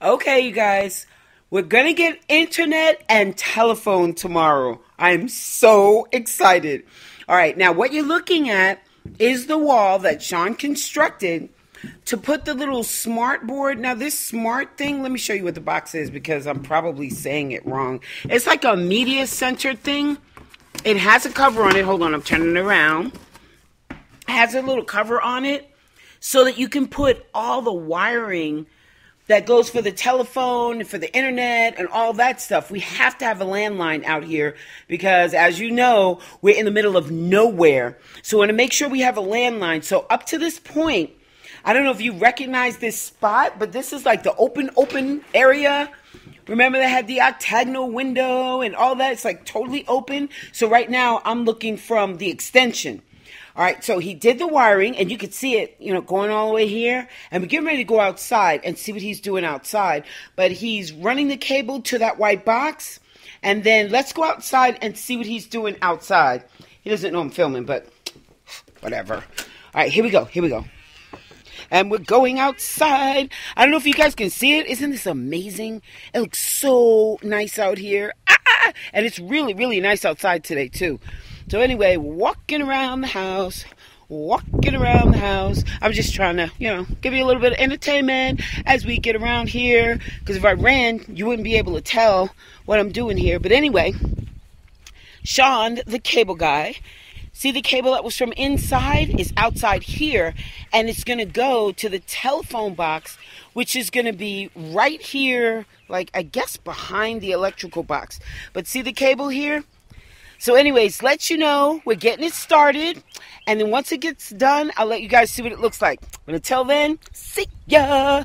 Okay, you guys, we're gonna get internet and telephone tomorrow. I'm so excited. All right, now what you're looking at is the wall that Sean constructed to put the little smart board. Now, this smart thing, let me show you what the box is because I'm probably saying it wrong. It's like a media center thing. It has a cover on it. Hold on, I'm turning around. It has a little cover on it so that you can put all the wiring that goes for the telephone, for the internet, and all that stuff. We have to have a landline out here because, as you know, we're in the middle of nowhere. So, we want to make sure we have a landline. So, up to this point, I don't know if you recognize this spot, but this is like the open, open area. Remember they had the octagonal window and all that? It's like totally open. So right now I'm looking from the extension. All right, so he did the wiring, and you could see it, you know, going all the way here. And we're getting ready to go outside and see what he's doing outside. But he's running the cable to that white box, and then let's go outside and see what he's doing outside. He doesn't know I'm filming, but whatever. All right, here we go. Here we go. And we're going outside. I don't know if you guys can see it. Isn't this amazing? It looks so nice out here. Ah, ah, ah. And it's really, really nice outside today, too. So anyway, walking around the house, walking around the house. I'm just trying to, you know, give you a little bit of entertainment as we get around here. Because if I ran, you wouldn't be able to tell what I'm doing here. But anyway, Sean, the cable guy, see the cable that was from inside is outside here. And it's going to go to the telephone box, which is going to be right here, like I guess behind the electrical box. But see the cable here? So, anyways, let you know we're getting it started. And then once it gets done, I'll let you guys see what it looks like. But until then, see ya!